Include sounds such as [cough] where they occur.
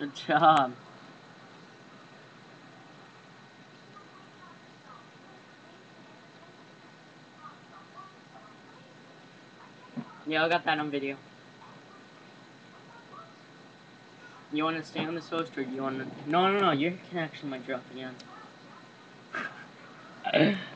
Good job. Yeah, I got that on video. You want to stay on this host, or do you want to... No, no, no, your connection might drop again. [laughs]